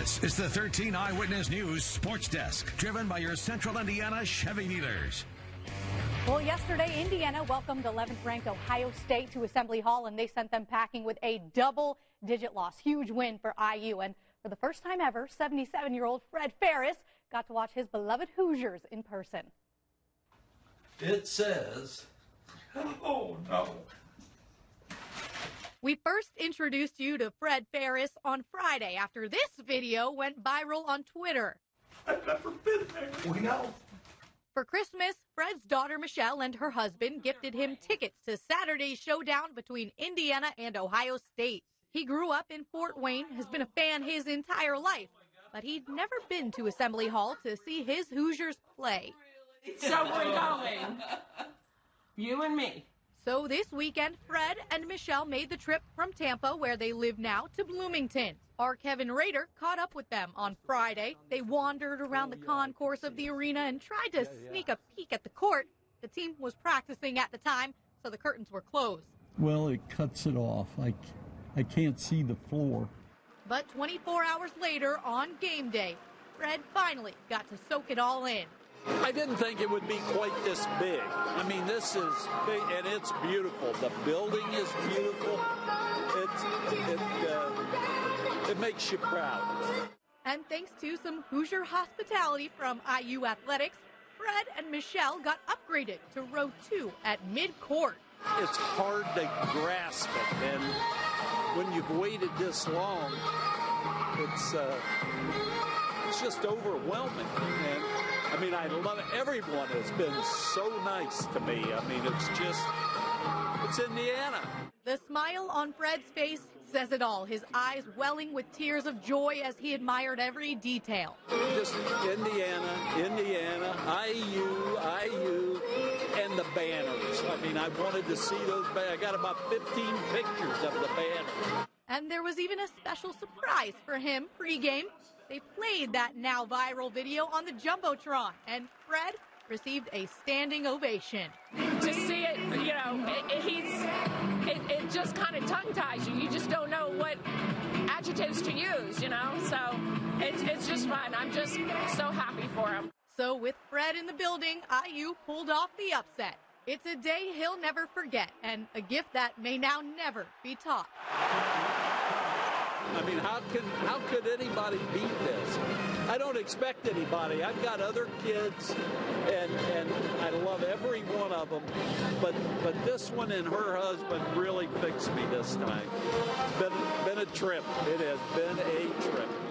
This is the 13 Eyewitness News Sports Desk, driven by your Central Indiana Chevy dealers. Well, yesterday, Indiana welcomed 11th ranked Ohio State to Assembly Hall, and they sent them packing with a double digit loss. Huge win for IU. And for the first time ever, 77 year old Fred Farris got to watch his beloved Hoosiers in person. It says, oh no. We first introduced you to Fred Farris on Friday after this video went viral on Twitter. I've never been there. We know. For Christmas, Fred's daughter Michelle and her husband gifted him tickets to Saturday's showdown between Indiana and Ohio State. He grew up in Fort Wayne, has been a fan his entire life, but he'd never been to Assembly Hall to see his Hoosiers play. So we're going. You and me. So this weekend, Fred and Michelle made the trip from Tampa, where they live now, to Bloomington. Our Kevin Rader caught up with them on Friday. They wandered around the concourse of the arena and tried to sneak a peek at the court. The team was practicing at the time, so the curtains were closed. Well, it cuts it off. I, I can't see the floor. But 24 hours later, on game day, Fred finally got to soak it all in. I didn't think it would be quite this big. I mean, this is big and it's beautiful. The building is beautiful. It's, it, uh, it makes you proud. And thanks to some Hoosier hospitality from IU Athletics, Fred and Michelle got upgraded to row two at midcourt. It's hard to grasp it, and when you've waited this long, it's uh, it's just overwhelming. I mean, I love it. Everyone has been so nice to me. I mean, it's just, it's Indiana. The smile on Fred's face says it all, his eyes welling with tears of joy as he admired every detail. Just Indiana, Indiana, IU, IU, and the banners. I mean, I wanted to see those. I got about 15 pictures of the banners. And there was even a special surprise for him pregame. They played that now viral video on the Jumbotron, and Fred received a standing ovation. To see it, you know, it, it, he's, it, it just kind of tongue ties you. You just don't know what adjectives to use, you know? So it's, it's just fun. I'm just so happy for him. So with Fred in the building, IU pulled off the upset. It's a day he'll never forget, and a gift that may now never be taught. I mean, how can how could anybody beat this? I don't expect anybody. I've got other kids, and and I love every one of them, but but this one and her husband really fixed me this time. It's been been a trip. It has been a trip.